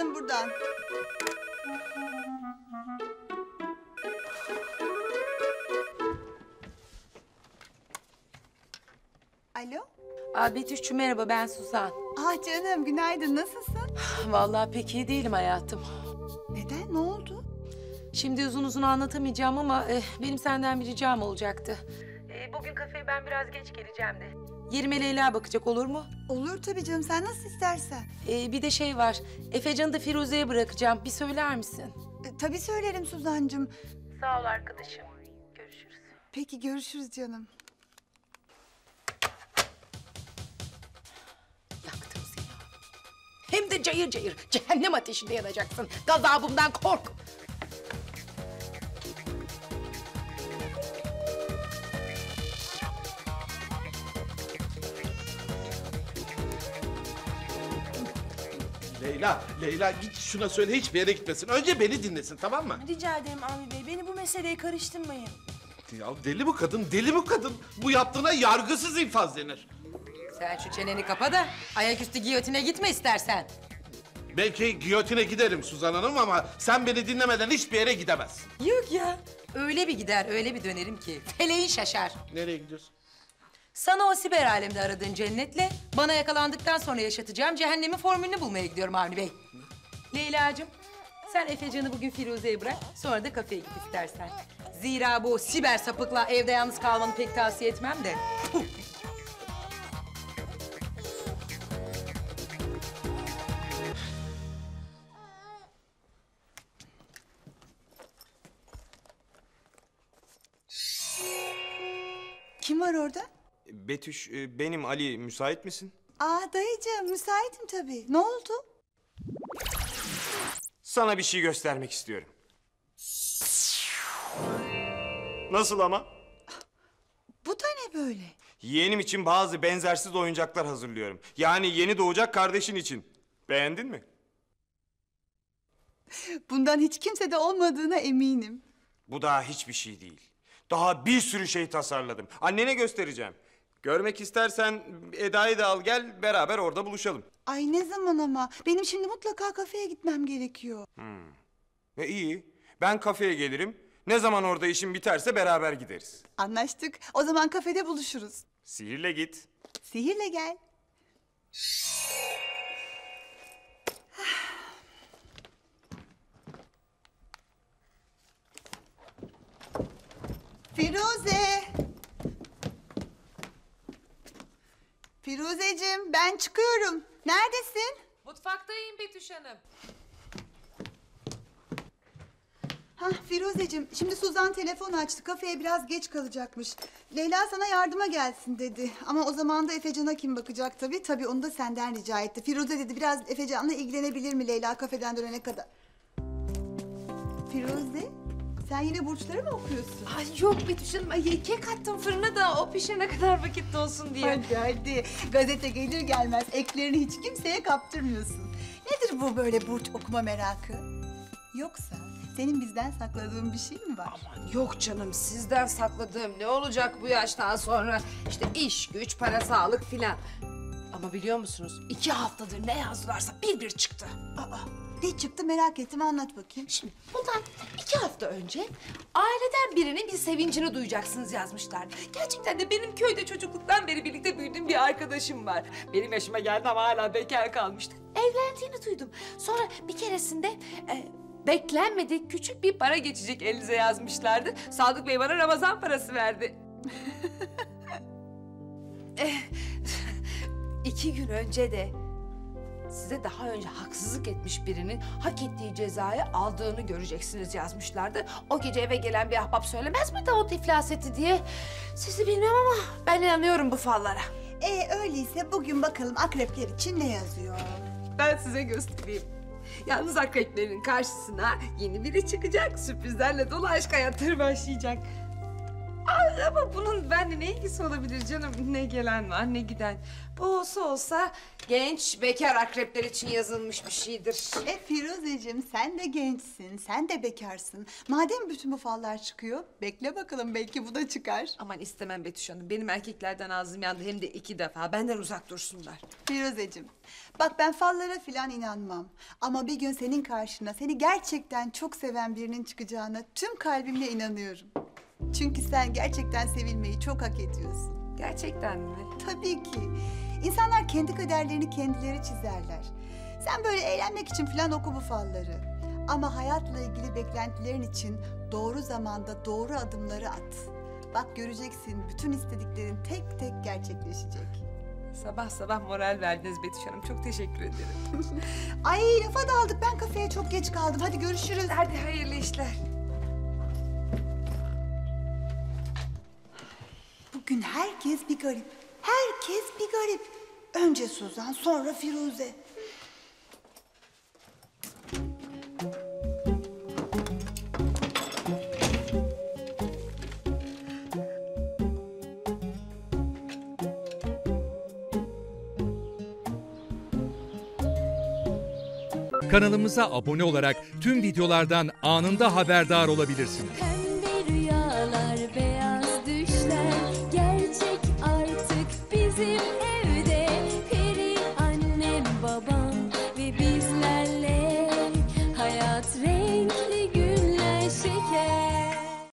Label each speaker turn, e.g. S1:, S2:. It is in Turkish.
S1: buradan. Alo?
S2: Aa, Betüşçü merhaba ben Suzan.
S1: Ah canım günaydın nasılsın?
S2: Vallahi pek iyi değilim hayatım.
S1: Neden ne oldu?
S2: Şimdi uzun uzun anlatamayacağım ama eh, benim senden bir ricam olacaktı. Eh, bugün kafeye ben biraz geç geleceğim de. Yerime Leyla bakacak olur mu?
S1: Olur tabii canım sen nasıl istersen.
S2: Eh, bir de şey var. Efecan'ı da Firuze'ye bırakacağım. Bir söyler misin?
S1: E, tabii söylerim Suzancığım.
S2: Sağ ol arkadaşım. Görüşürüz.
S1: Peki görüşürüz canım.
S2: Yaktım seni. Hem de cayır cayır. Cehennem ateşinde yanacaksın. Gazabımdan kork.
S3: Leyla, Leyla git şuna söyle hiçbir yere gitmesin. Önce beni dinlesin tamam mı?
S4: Rica ederim Avni Bey, beni bu meseleye karıştırmayın.
S3: Ya deli bu kadın, deli bu kadın. Bu yaptığına yargısız infaz denir.
S2: Sen şu çeneni kapa da ayaküstü giyotine gitme istersen.
S3: Belki giyotine giderim Suzan Hanım ama sen beni dinlemeden hiçbir yere gidemezsin.
S2: Yok ya. Öyle bir gider, öyle bir dönerim ki. Feleğin şaşar.
S3: Nereye gidiyorsun?
S2: Sana o siber alemde aradığın cennetle... ...bana yakalandıktan sonra yaşatacağım cehennemin formülünü bulmaya gidiyorum Avni Bey. Leyla'cığım, sen Efecan'ı bugün Firuze'ye bırak... ...sonra da kafeye git istersen. Zira bu siber sapıkla evde yalnız kalmanı pek tavsiye etmem de.
S1: Kim var orada?
S5: Betüş, e, benim Ali. Müsait misin?
S1: Aa dayıcığım müsaitim tabii. Ne oldu?
S5: Sana bir şey göstermek istiyorum. Nasıl ama?
S1: Bu da ne böyle?
S5: Yeğenim için bazı benzersiz oyuncaklar hazırlıyorum. Yani yeni doğacak kardeşin için. Beğendin mi?
S1: Bundan hiç kimsede olmadığına eminim.
S5: Bu daha hiçbir şey değil. Daha bir sürü şey tasarladım. Annene göstereceğim. Görmek istersen Eda'yı da al gel beraber orada buluşalım.
S1: Ay ne zaman ama? Benim şimdi mutlaka kafeye gitmem gerekiyor.
S5: E iyi. Ben kafeye gelirim. Ne zaman orada işim biterse beraber gideriz.
S1: Anlaştık. O zaman kafede buluşuruz.
S5: Sihirle git.
S1: Sihirle gel. Firuze. Firuzeciğim ben çıkıyorum. Neredesin?
S2: Mutfaktayım Betüş Hanım.
S1: Hah Firuzeciğim şimdi Suzan telefon açtı. Kafeye biraz geç kalacakmış. Leyla sana yardıma gelsin dedi. Ama o zaman da Efecan'a kim bakacak tabii. Tabii onu da senden rica etti. Firuze dedi biraz Efecan'la ilgilenebilir mi Leyla kafeden dönene kadar? Firuze sen yine burçları mı okuyorsun?
S4: Ay yok Betüş Hanım, ay kek attım fırına da o pişene kadar vakit olsun diye.
S1: Hadi hadi. Gazete gelir gelmez eklerini hiç kimseye kaptırmıyorsun. Nedir bu böyle burç okuma merakı? Yoksa senin bizden sakladığın bir şey mi var?
S4: Yok canım, sizden sakladığım ne olacak bu yaştan sonra? İşte iş, güç, para, sağlık filan. Ama biliyor musunuz, iki haftadır ne yazdılarsa bir bir çıktı.
S1: Aa, ne çıktı merak ettim anlat bakayım.
S4: Şimdi bundan iki hafta önce aileden birinin bir sevincini duyacaksınız yazmışlar. Gerçekten de benim köyde çocukluktan beri birlikte büyüdüğüm bir arkadaşım var. Benim yaşıma geldi ama hala bekar kalmıştı. Evlendiğini duydum. Sonra bir keresinde e, beklenmedik küçük bir para geçecek elinize yazmışlardı. Sadık Bey bana Ramazan parası verdi. Eh, İki gün önce de size daha önce haksızlık etmiş birinin hak ettiği cezayı aldığını göreceksiniz yazmışlardı. O gece eve gelen bir ahbap söylemez mi Davut iflas etti diye? Sizi bilmem ama ben inanıyorum bu fallara.
S1: Ee öyleyse bugün bakalım akrepler için ne yazıyor?
S4: Ben size göstereyim. Yalnız akreplerin karşısına yeni biri çıkacak. Sürprizlerle dolu aşk hayatları başlayacak. Ay, ama bunun benimle ne ilgisi olabilir canım? Ne gelen var ne giden. Bu olsa olsa genç bekar akrepler için yazılmış bir şeydir.
S1: E Firuzeciğim sen de gençsin, sen de bekarsın. Madem bütün bu fallar çıkıyor, bekle bakalım belki bu da çıkar.
S4: Aman istemem Betüş Hanım. Benim erkeklerden ağzım yandı hem de iki defa. Benden uzak dursunlar.
S1: Firuzeciğim, bak ben fallara filan inanmam. Ama bir gün senin karşına seni gerçekten çok seven birinin çıkacağına tüm kalbimle inanıyorum. Çünkü sen gerçekten sevilmeyi çok hak ediyorsun.
S4: Gerçekten mi?
S1: Tabii ki. İnsanlar kendi kaderlerini kendileri çizerler. Sen böyle eğlenmek için filan oku bu falları. Ama hayatla ilgili beklentilerin için doğru zamanda doğru adımları at. Bak göreceksin bütün istediklerin tek tek gerçekleşecek.
S4: Sabah sabah moral verdiniz Betüş Hanım. Çok teşekkür ederim.
S1: Ay lafa daldık ben kafeye çok geç kaldım. Hadi görüşürüz.
S4: Hadi hayırlı işler.
S1: Bugün herkes bir garip. Herkes bir garip. Önce Suzan sonra Firuze.
S6: Kanalımıza abone olarak tüm videolardan anında haberdar olabilirsiniz.